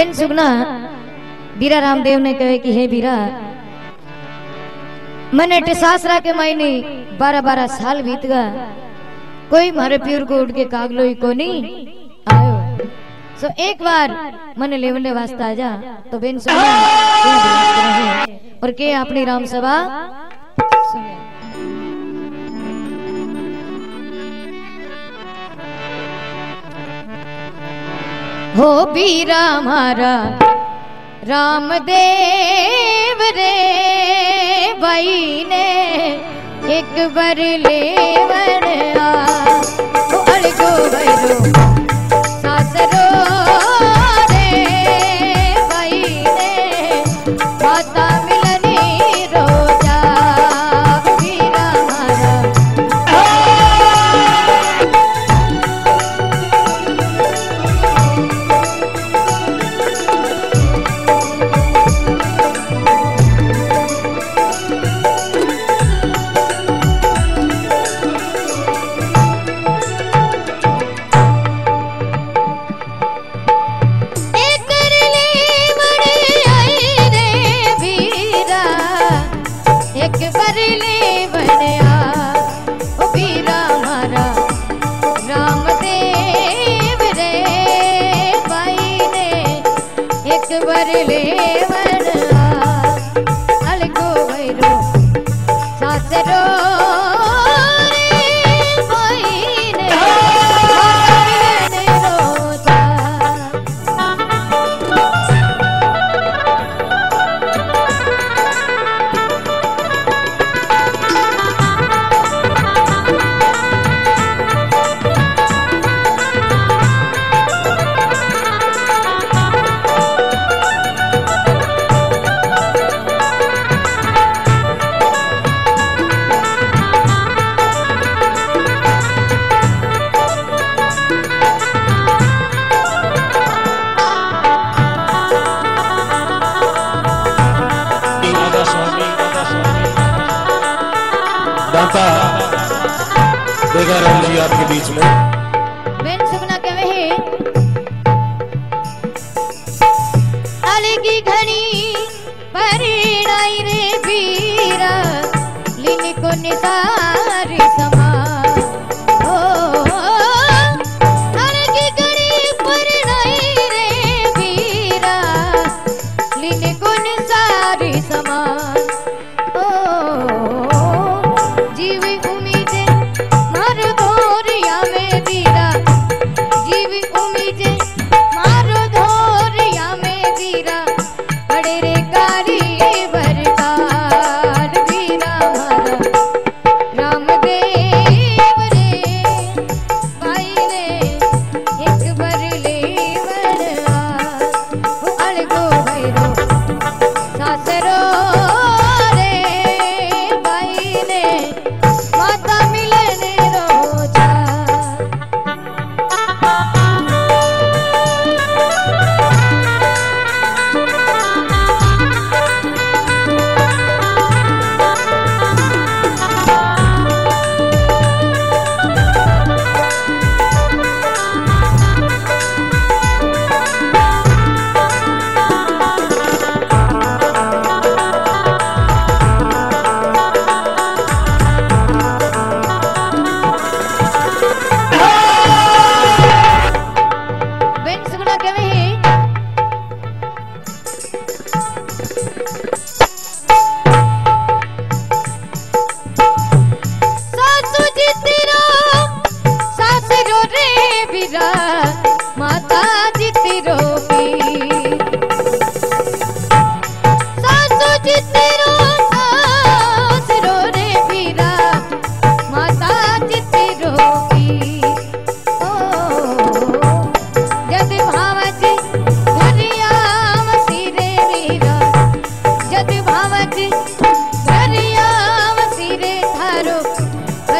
Ben सुगना बीरा रामदेव ने कहे कि हे बीरा मैंने टिसासरा के महीने बारह बारह साल बीत गया। कोई मारे प्यूर को उठ के कागलो ही को नहीं आयो। सो एक बार मैंने लेवने वास्ता जा तो बेन सुगना और के अपनी राम सभा हो बीरा मारा रामदेव रे भाई ने एक बार लेवन आ बेगा राम जी आपके बीच में।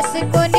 बस को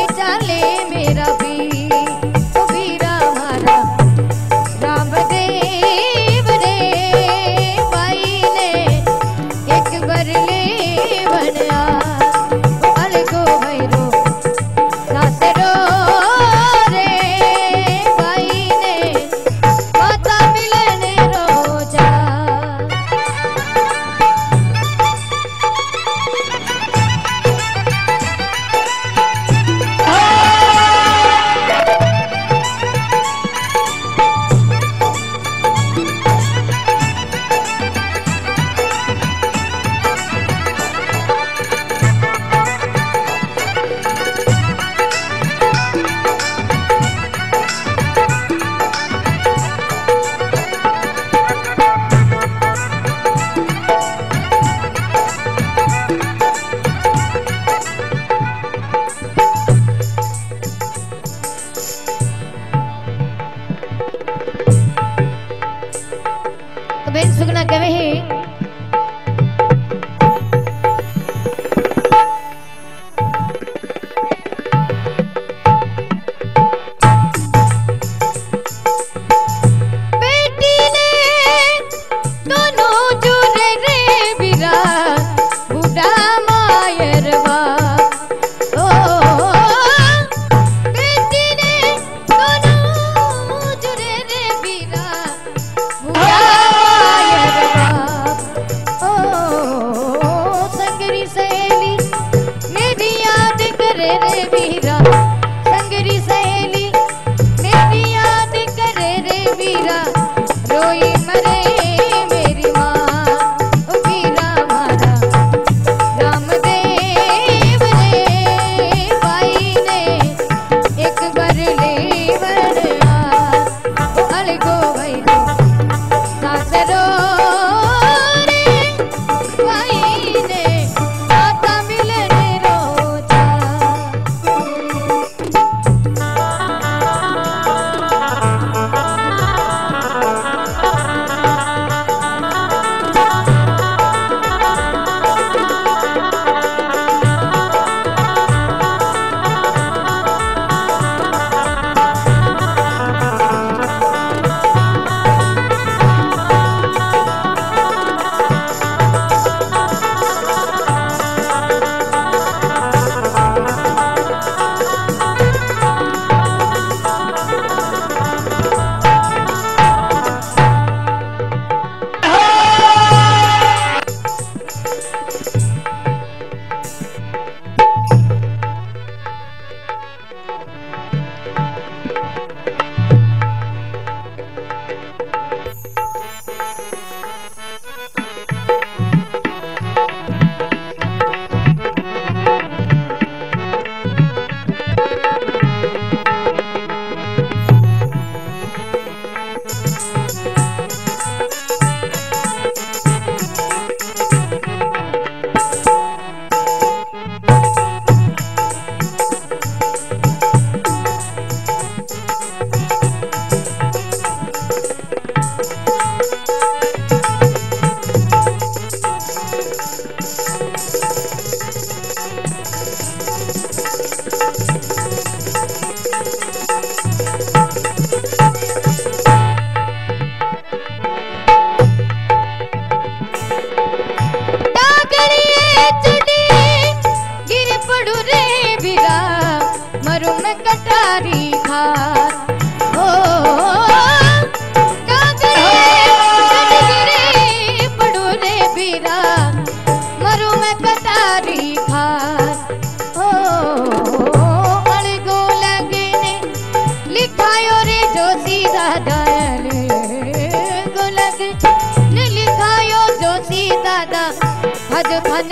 बेन